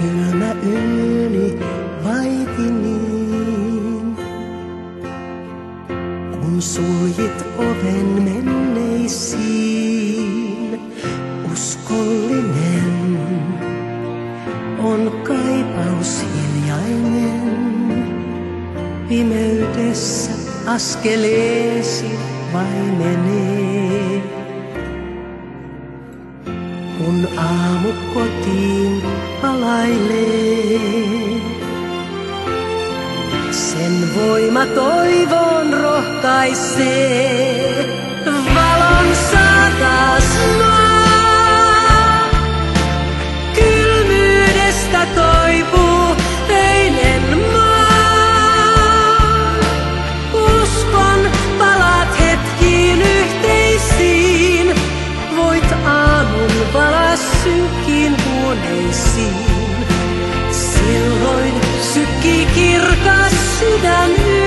kylmä yöni vaiti niin. Kun suljit oven menneisiin, uskollinen on kaipaus hiljainen. Pimeydessä askeleesi vai Kun aamu kotiin palailee, sen voima toivon rohkaisee. Kirkas sydän yö.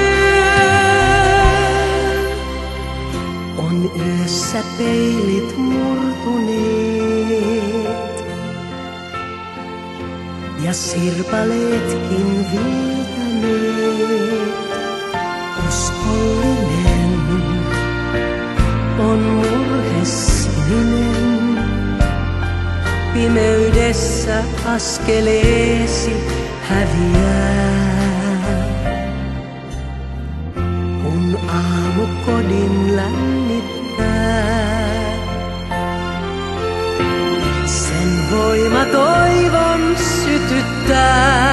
On yössä peilit murtuneet. Ja sirpaleetkin viiltäneet. Uskollinen on murhesininen. Pimeydessä askeleesi häviää. Voima toivon sytyttää.